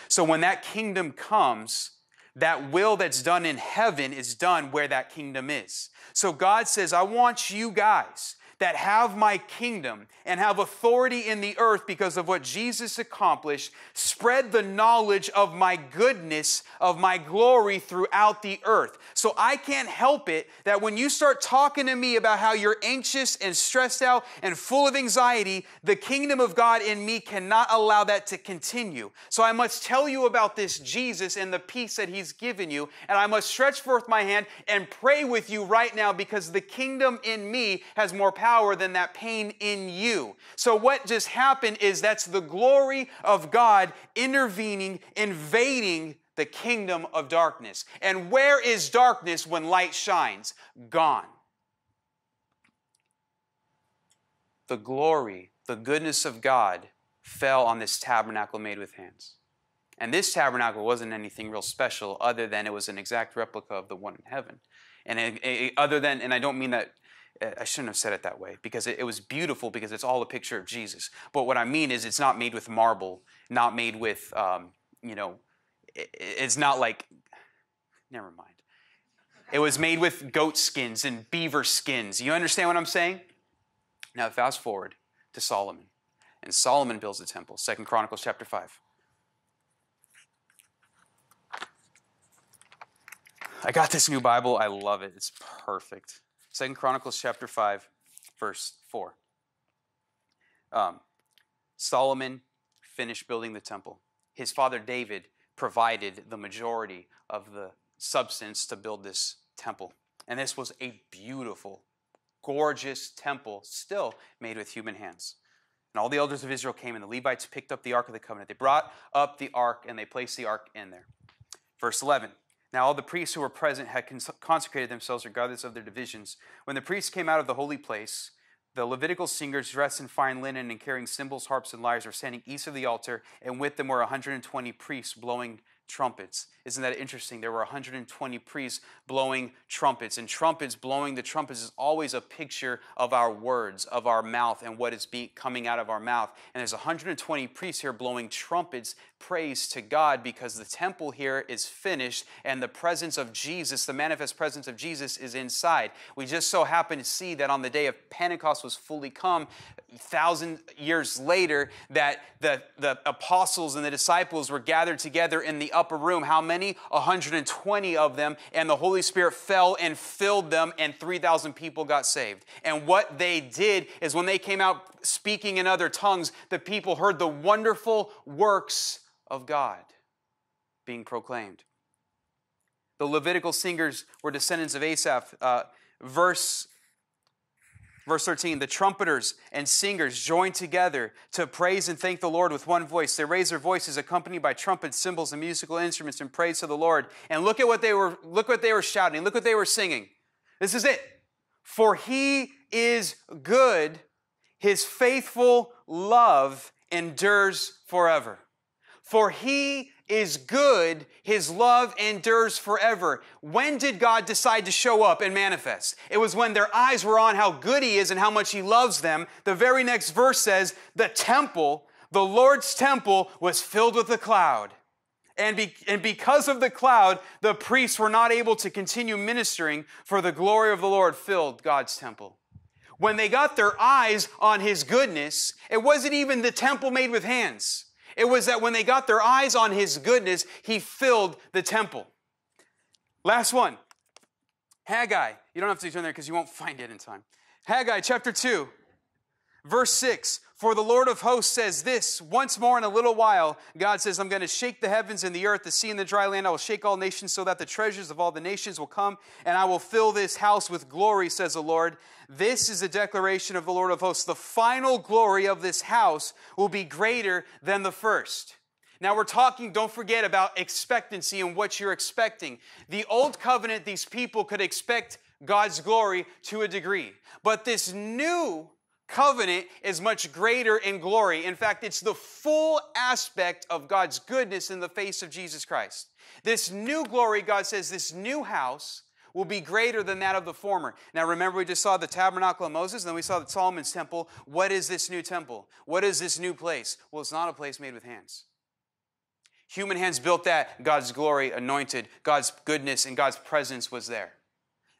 So when that kingdom comes, that will that's done in heaven is done where that kingdom is. So God says, I want you guys that have my kingdom and have authority in the earth because of what Jesus accomplished, spread the knowledge of my goodness, of my glory throughout the earth. So I can't help it that when you start talking to me about how you're anxious and stressed out and full of anxiety, the kingdom of God in me cannot allow that to continue. So I must tell you about this Jesus and the peace that he's given you, and I must stretch forth my hand and pray with you right now because the kingdom in me has more power power than that pain in you. So, what just happened is that's the glory of God intervening, invading the kingdom of darkness. And where is darkness when light shines? Gone. The glory, the goodness of God fell on this tabernacle made with hands. And this tabernacle wasn't anything real special other than it was an exact replica of the one in heaven. And it, it, other than, and I don't mean that I shouldn't have said it that way because it, it, was beautiful because it's all a picture of Jesus. But what I mean is, it's not made with marble, not made with, um, you know, it, it's not like, never mind. It was made with goat skins and beaver skins. You understand what I'm saying? Now, fast forward to Solomon. And Solomon builds the temple, Second Chronicles chapter 5. I got this new Bible. I love it. It's perfect. Second Chronicles chapter 5, verse 4. Um, Solomon finished building the temple. His father David provided the majority of the substance to build this temple. And this was a beautiful, gorgeous temple, still made with human hands. And all the elders of Israel came, and the Levites picked up the Ark of the Covenant. They brought up the Ark, and they placed the Ark in there. Verse 11 now all the priests who were present had consecrated themselves regardless of their divisions. When the priests came out of the holy place, the Levitical singers dressed in fine linen and carrying cymbals, harps, and lyres were standing east of the altar, and with them were 120 priests blowing trumpets. Isn't that interesting? There were 120 priests blowing trumpets, and trumpets, blowing the trumpets, is always a picture of our words, of our mouth, and what is coming out of our mouth. And there's 120 priests here blowing trumpets, praise to God, because the temple here is finished, and the presence of Jesus, the manifest presence of Jesus, is inside. We just so happen to see that on the day of Pentecost was fully come, thousand years later, that the, the apostles and the disciples were gathered together in the upper room. How many? 120 of them. And the Holy Spirit fell and filled them, and 3,000 people got saved. And what they did is when they came out speaking in other tongues, the people heard the wonderful works of God being proclaimed. The Levitical singers were descendants of Asaph. Uh, verse Verse 13, the trumpeters and singers joined together to praise and thank the Lord with one voice. They raised their voices accompanied by trumpets, cymbals, and musical instruments in praise to the Lord. And look at what they were, look what they were shouting. Look what they were singing. This is it. For he is good, his faithful love endures forever. For he is good, his love endures forever. When did God decide to show up and manifest? It was when their eyes were on how good he is and how much he loves them. The very next verse says, The temple, the Lord's temple, was filled with a cloud. And, be, and because of the cloud, the priests were not able to continue ministering, for the glory of the Lord filled God's temple. When they got their eyes on his goodness, it wasn't even the temple made with hands. It was that when they got their eyes on his goodness, he filled the temple. Last one Haggai. You don't have to turn there because you won't find it in time. Haggai chapter 2, verse 6. For the Lord of hosts says this once more in a little while, God says, I'm going to shake the heavens and the earth, the sea and the dry land. I will shake all nations so that the treasures of all the nations will come, and I will fill this house with glory, says the Lord. This is a declaration of the Lord of hosts. The final glory of this house will be greater than the first. Now we're talking, don't forget about expectancy and what you're expecting. The old covenant, these people could expect God's glory to a degree. But this new covenant is much greater in glory. In fact, it's the full aspect of God's goodness in the face of Jesus Christ. This new glory, God says, this new house will be greater than that of the former. Now, remember, we just saw the tabernacle of Moses, and then we saw the Solomon's temple. What is this new temple? What is this new place? Well, it's not a place made with hands. Human hands built that. God's glory anointed, God's goodness and God's presence was there.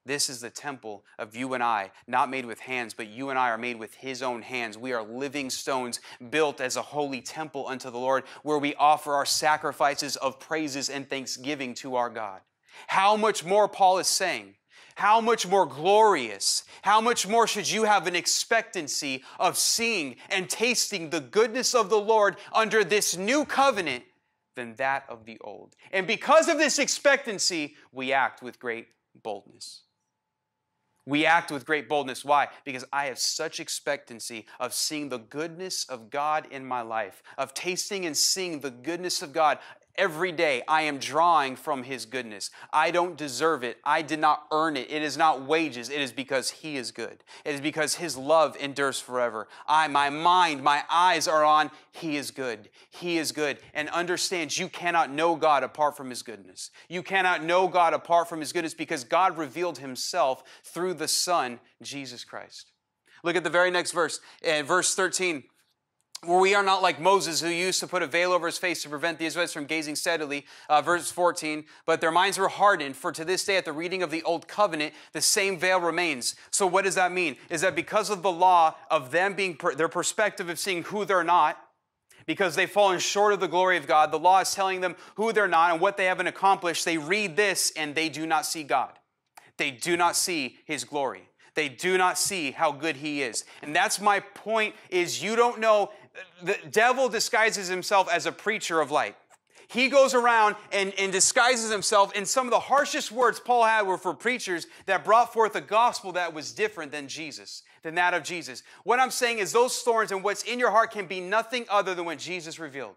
This is the temple of you and I, not made with hands, but you and I are made with His own hands. We are living stones built as a holy temple unto the Lord, where we offer our sacrifices of praises and thanksgiving to our God. How much more, Paul is saying, how much more glorious, how much more should you have an expectancy of seeing and tasting the goodness of the Lord under this new covenant than that of the old? And because of this expectancy, we act with great boldness. We act with great boldness. Why? Because I have such expectancy of seeing the goodness of God in my life, of tasting and seeing the goodness of God Every day I am drawing from His goodness. I don't deserve it. I did not earn it. It is not wages. It is because He is good. It is because His love endures forever. I, my mind, my eyes are on He is good. He is good. And understands you cannot know God apart from His goodness. You cannot know God apart from His goodness because God revealed Himself through the Son, Jesus Christ. Look at the very next verse, uh, verse 13 where we are not like Moses, who used to put a veil over his face to prevent the Israelites from gazing steadily. Uh, verse 14, but their minds were hardened, for to this day, at the reading of the old covenant, the same veil remains. So, what does that mean? Is that because of the law of them being, per- their perspective of seeing who they're not, because they've fallen short of the glory of God, the law is telling them who they're not and what they haven't accomplished. They read this and they do not see God. They do not see his glory. They do not see how good he is. And that's my point is you don't know the devil disguises himself as a preacher of light. He goes around and, and disguises himself and some of the harshest words Paul had were for preachers that brought forth a gospel that was different than Jesus, than that of Jesus. What I'm saying is those thorns and what's in your heart can be nothing other than what Jesus revealed.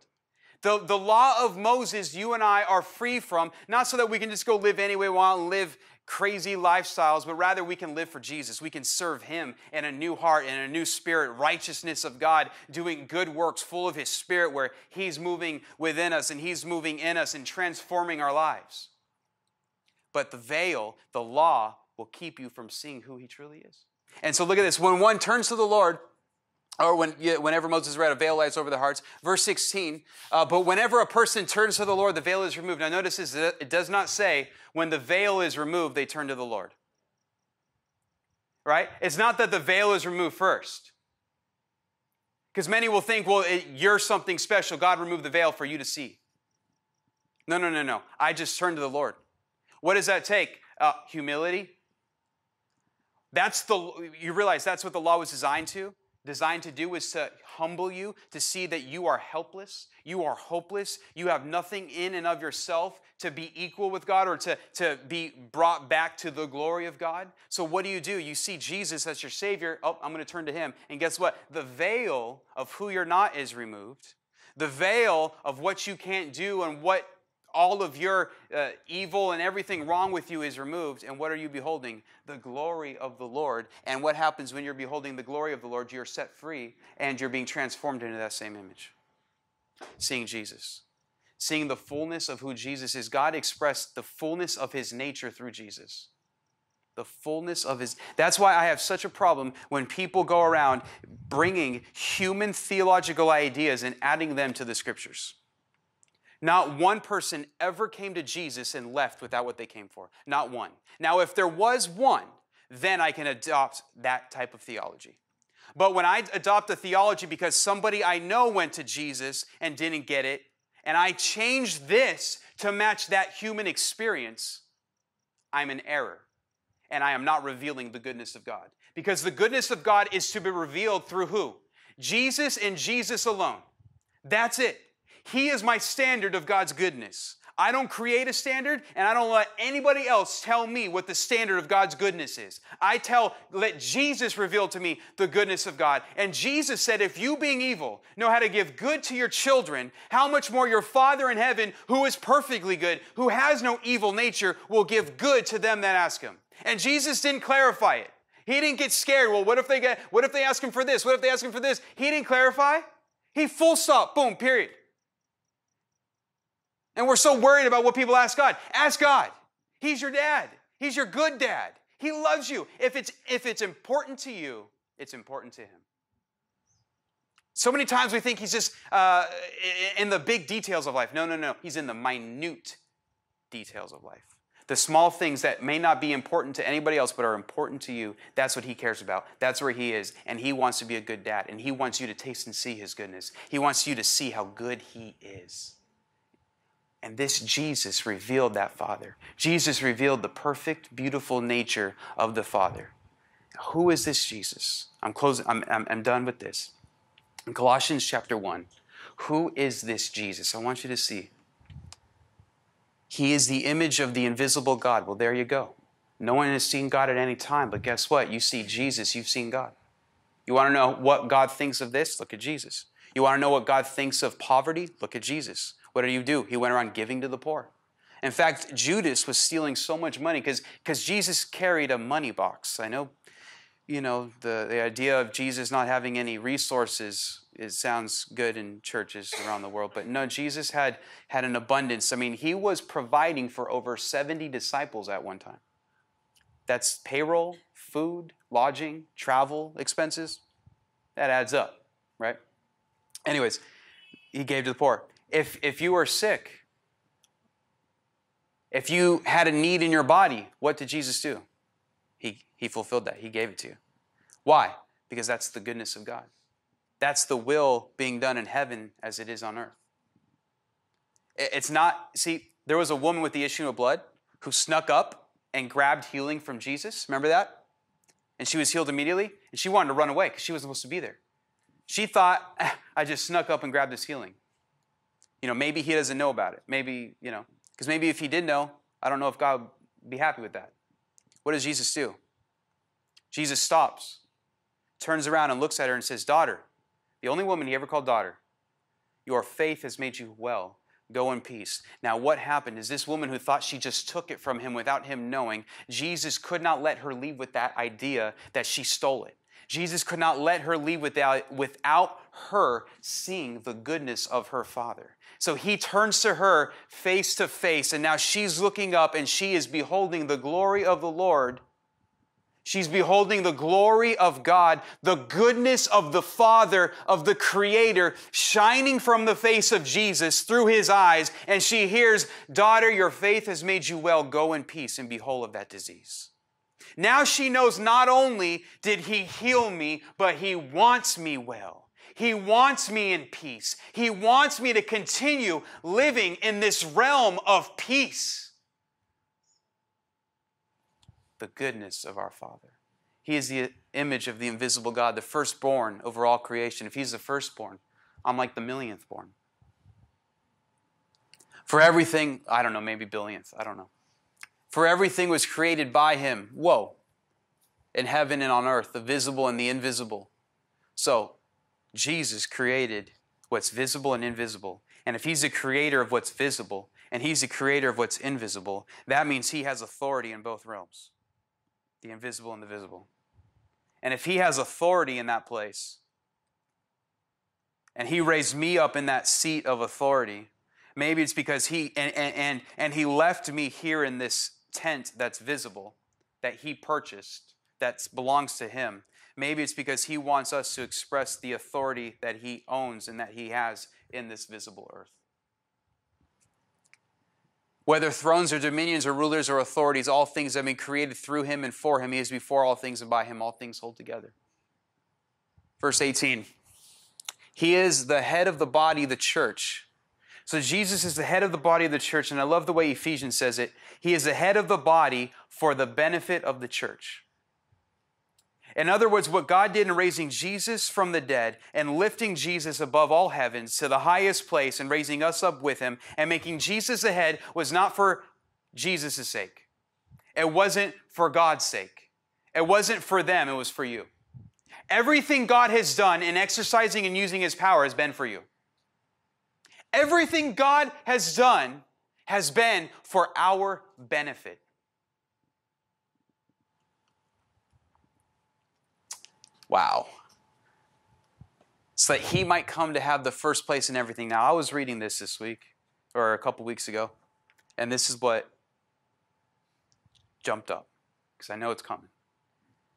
The, the law of Moses, you and I are free from, not so that we can just go live any way we want and live crazy lifestyles, but rather we can live for Jesus. We can serve Him in a new heart and a new spirit, righteousness of God, doing good works full of His Spirit, where He's moving within us and He's moving in us and transforming our lives. But the veil, the law, will keep you from seeing who He truly is. And so look at this. When one turns to the Lord, or when, whenever Moses read, a veil lies over their hearts. Verse 16, uh, but whenever a person turns to the Lord, the veil is removed. Now notice this, it does not say when the veil is removed, they turn to the Lord. Right? It's not that the veil is removed first. Because many will think, well, it, you're something special. God removed the veil for you to see. No, no, no, no. I just turn to the Lord. What does that take? Uh, humility. That's the, you realize that's what the law was designed to? Designed to do is to humble you, to see that you are helpless, you are hopeless, you have nothing in and of yourself to be equal with God or to, to be brought back to the glory of God. So, what do you do? You see Jesus as your Savior. Oh, I'm going to turn to Him. And guess what? The veil of who you're not is removed. The veil of what you can't do and what all of your uh, evil and everything wrong with you is removed. And what are you beholding? The glory of the Lord. And what happens when you're beholding the glory of the Lord? You're set free and you're being transformed into that same image. Seeing Jesus. Seeing the fullness of who Jesus is. God expressed the fullness of his nature through Jesus. The fullness of his. That's why I have such a problem when people go around bringing human theological ideas and adding them to the scriptures. Not one person ever came to Jesus and left without what they came for. Not one. Now, if there was one, then I can adopt that type of theology. But when I adopt a theology because somebody I know went to Jesus and didn't get it, and I change this to match that human experience, I'm in error. And I am not revealing the goodness of God. Because the goodness of God is to be revealed through who? Jesus and Jesus alone. That's it. He is my standard of God's goodness. I don't create a standard and I don't let anybody else tell me what the standard of God's goodness is. I tell, let Jesus reveal to me the goodness of God. And Jesus said, if you being evil know how to give good to your children, how much more your Father in heaven, who is perfectly good, who has no evil nature, will give good to them that ask him. And Jesus didn't clarify it. He didn't get scared. Well, what if they get, what if they ask him for this? What if they ask him for this? He didn't clarify. He full stop, boom, period. And we're so worried about what people ask God. Ask God. He's your dad. He's your good dad. He loves you. If it's, if it's important to you, it's important to him. So many times we think he's just uh, in the big details of life. No, no, no. He's in the minute details of life. The small things that may not be important to anybody else but are important to you, that's what he cares about. That's where he is. And he wants to be a good dad. And he wants you to taste and see his goodness. He wants you to see how good he is. And this Jesus revealed that Father. Jesus revealed the perfect, beautiful nature of the Father. Who is this Jesus? I'm closing, I'm, I'm, I'm done with this. In Colossians chapter 1, who is this Jesus? I want you to see. He is the image of the invisible God. Well, there you go. No one has seen God at any time, but guess what? You see Jesus, you've seen God. You want to know what God thinks of this? Look at Jesus. You want to know what God thinks of poverty? Look at Jesus. What did he do? He went around giving to the poor. In fact, Judas was stealing so much money because Jesus carried a money box. I know, you know, the, the idea of Jesus not having any resources it sounds good in churches around the world, but no, Jesus had, had an abundance. I mean, he was providing for over 70 disciples at one time. That's payroll, food, lodging, travel expenses. That adds up, right? Anyways, he gave to the poor if, if you were sick, if you had a need in your body, what did Jesus do? He, he fulfilled that. He gave it to you. Why? Because that's the goodness of God. That's the will being done in heaven as it is on earth. It's not, see, there was a woman with the issue of blood who snuck up and grabbed healing from Jesus. Remember that? And she was healed immediately, and she wanted to run away because she was supposed to be there. She thought, ah, I just snuck up and grabbed this healing. You know, maybe he doesn't know about it. Maybe, you know, because maybe if he did know, I don't know if God would be happy with that. What does Jesus do? Jesus stops, turns around and looks at her and says, Daughter, the only woman he ever called daughter, your faith has made you well. Go in peace. Now, what happened is this woman who thought she just took it from him without him knowing, Jesus could not let her leave with that idea that she stole it. Jesus could not let her leave without, without her seeing the goodness of her Father. So he turns to her face to face, and now she's looking up and she is beholding the glory of the Lord. She's beholding the glory of God, the goodness of the Father, of the Creator, shining from the face of Jesus through his eyes. And she hears, Daughter, your faith has made you well. Go in peace and be whole of that disease. Now she knows not only did he heal me, but he wants me well. He wants me in peace. He wants me to continue living in this realm of peace. The goodness of our Father. He is the image of the invisible God, the firstborn over all creation. If He's the firstborn, I'm like the millionth born. For everything, I don't know, maybe billionth, I don't know. For everything was created by Him. Whoa. In heaven and on earth, the visible and the invisible. So, Jesus created what's visible and invisible. And if He's the creator of what's visible and He's the creator of what's invisible, that means He has authority in both realms the invisible and the visible. And if He has authority in that place, and He raised me up in that seat of authority, maybe it's because He, and, and, and, and He left me here in this tent that's visible, that He purchased, that belongs to Him. Maybe it's because He wants us to express the authority that He owns and that He has in this visible earth. Whether thrones or dominions or rulers or authorities, all things have been created through him and for him. He is before all things, and by him all things hold together. Verse 18 He is the head of the body, the church. So Jesus is the head of the body of the church, and I love the way Ephesians says it. He is the head of the body for the benefit of the church. In other words, what God did in raising Jesus from the dead and lifting Jesus above all heavens to the highest place and raising us up with him and making Jesus the head was not for Jesus' sake. It wasn't for God's sake. It wasn't for them, it was for you. Everything God has done in exercising and using his power has been for you. Everything God has done has been for our benefit. Wow. So that he might come to have the first place in everything. Now, I was reading this this week, or a couple weeks ago, and this is what jumped up, because I know it's coming.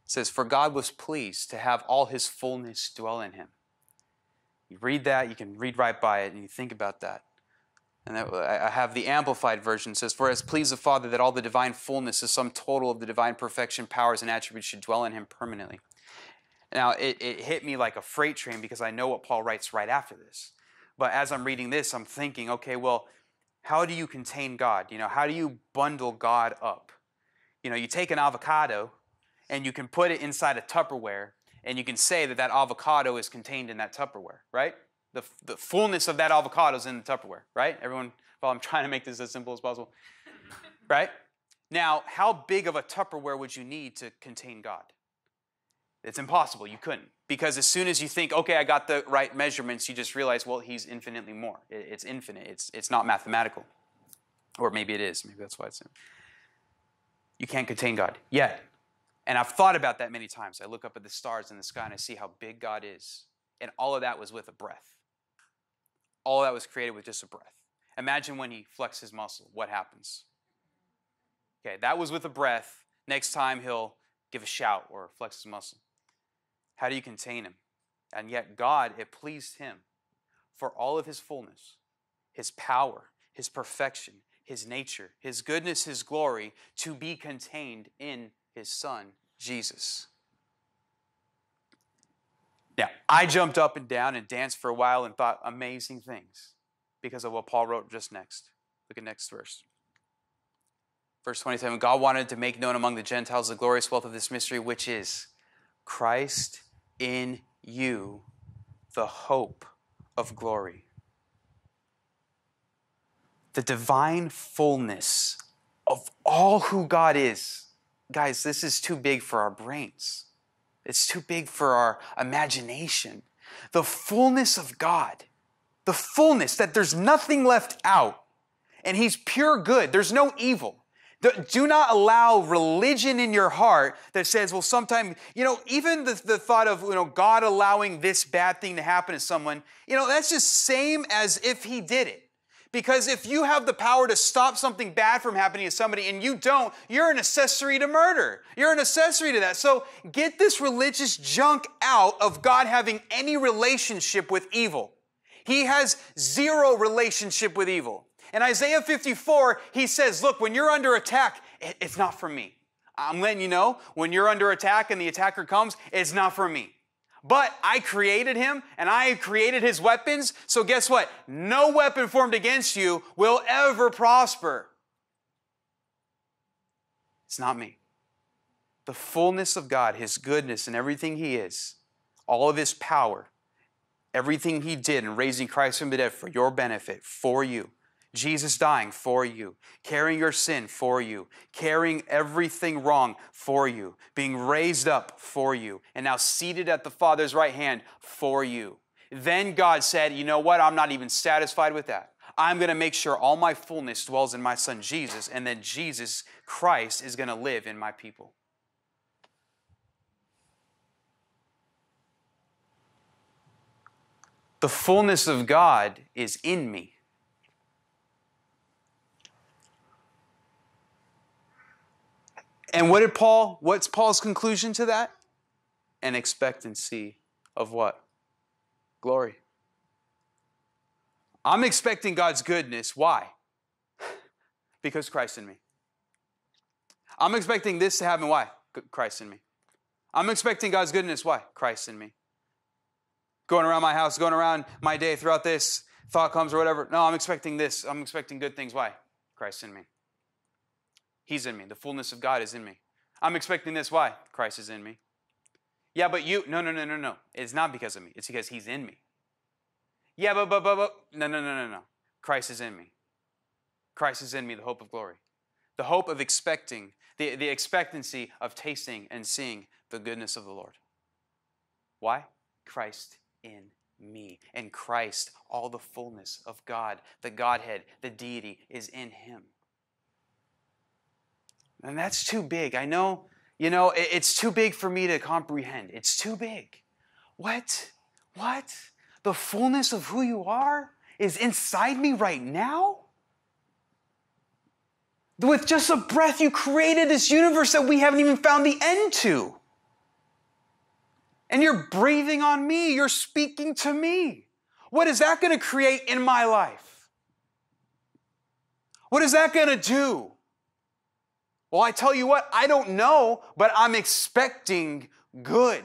It says, For God was pleased to have all his fullness dwell in him. You read that, you can read right by it, and you think about that. And I have the amplified version it says, For as pleased the Father that all the divine fullness, the sum total of the divine perfection, powers, and attributes should dwell in him permanently. Now, it, it hit me like a freight train because I know what Paul writes right after this. But as I'm reading this, I'm thinking, okay, well, how do you contain God? You know, how do you bundle God up? You know, you take an avocado and you can put it inside a Tupperware and you can say that that avocado is contained in that Tupperware, right? The, the fullness of that avocado is in the Tupperware, right? Everyone, well, I'm trying to make this as simple as possible, right? Now, how big of a Tupperware would you need to contain God? It's impossible. You couldn't. Because as soon as you think, okay, I got the right measurements, you just realize, well, he's infinitely more. It's infinite. It's, it's not mathematical. Or maybe it is. Maybe that's why it's. You can't contain God yet. And I've thought about that many times. I look up at the stars in the sky and I see how big God is. And all of that was with a breath. All that was created with just a breath. Imagine when he flexes his muscle, what happens? Okay, that was with a breath. Next time he'll give a shout or flex his muscle. How do you contain him? And yet, God, it pleased him for all of his fullness, his power, his perfection, his nature, his goodness, his glory to be contained in his son, Jesus. Now, I jumped up and down and danced for a while and thought amazing things because of what Paul wrote just next. Look at next verse. Verse 27 God wanted to make known among the Gentiles the glorious wealth of this mystery, which is Christ in you, the hope of glory. The divine fullness of all who God is. Guys, this is too big for our brains. It's too big for our imagination. The fullness of God, the fullness that there's nothing left out, and He's pure good, there's no evil. Do not allow religion in your heart that says, well, sometimes, you know, even the, the thought of, you know, God allowing this bad thing to happen to someone, you know, that's just same as if he did it. Because if you have the power to stop something bad from happening to somebody and you don't, you're an accessory to murder. You're an accessory to that. So get this religious junk out of God having any relationship with evil. He has zero relationship with evil. In Isaiah 54, he says, Look, when you're under attack, it's not from me. I'm letting you know, when you're under attack and the attacker comes, it's not from me. But I created him and I created his weapons. So guess what? No weapon formed against you will ever prosper. It's not me. The fullness of God, his goodness and everything he is, all of his power, everything he did in raising Christ from the dead for your benefit, for you. Jesus dying for you, carrying your sin for you, carrying everything wrong for you, being raised up for you, and now seated at the Father's right hand for you. Then God said, You know what? I'm not even satisfied with that. I'm going to make sure all my fullness dwells in my son Jesus, and then Jesus Christ is going to live in my people. The fullness of God is in me. And what did Paul, what's Paul's conclusion to that? An expectancy of what? Glory. I'm expecting God's goodness. Why? because Christ in me. I'm expecting this to happen. Why? Christ in me. I'm expecting God's goodness. Why? Christ in me. Going around my house, going around my day throughout this, thought comes or whatever. No, I'm expecting this. I'm expecting good things. Why? Christ in me. He's in me. The fullness of God is in me. I'm expecting this. Why? Christ is in me. Yeah, but you, no, no, no, no, no. It's not because of me. It's because He's in me. Yeah, but, but, but, but, no, no, no, no, no. Christ is in me. Christ is in me, the hope of glory. The hope of expecting, the, the expectancy of tasting and seeing the goodness of the Lord. Why? Christ in me. In Christ, all the fullness of God, the Godhead, the deity is in Him. And that's too big. I know, you know, it's too big for me to comprehend. It's too big. What? What? The fullness of who you are is inside me right now? With just a breath, you created this universe that we haven't even found the end to. And you're breathing on me, you're speaking to me. What is that going to create in my life? What is that going to do? Well, I tell you what, I don't know, but I'm expecting good.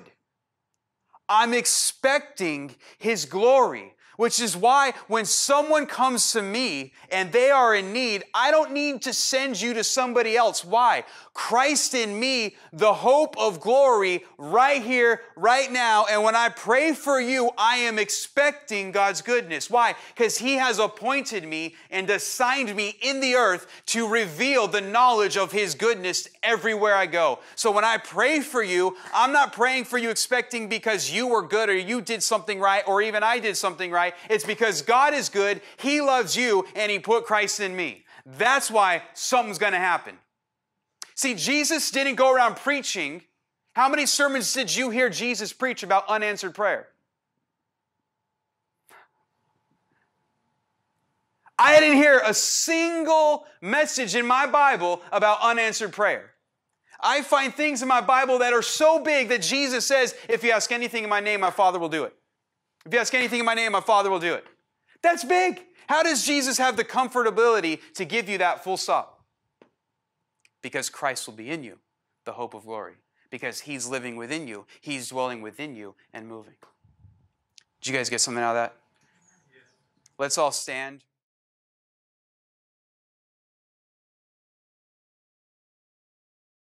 I'm expecting His glory which is why when someone comes to me and they are in need, I don't need to send you to somebody else. Why? Christ in me, the hope of glory, right here, right now. And when I pray for you, I am expecting God's goodness. Why? Because He has appointed me and assigned me in the earth to reveal the knowledge of His goodness everywhere I go. So when I pray for you, I'm not praying for you expecting because you were good or you did something right or even I did something right. It's because God is good, He loves you, and He put Christ in me. That's why something's going to happen. See, Jesus didn't go around preaching. How many sermons did you hear Jesus preach about unanswered prayer? I didn't hear a single message in my Bible about unanswered prayer. I find things in my Bible that are so big that Jesus says, if you ask anything in my name, my Father will do it. If you ask anything in my name, my Father will do it. That's big. How does Jesus have the comfortability to give you that full stop? Because Christ will be in you, the hope of glory. Because He's living within you, He's dwelling within you and moving. Did you guys get something out of that? Yes. Let's all stand.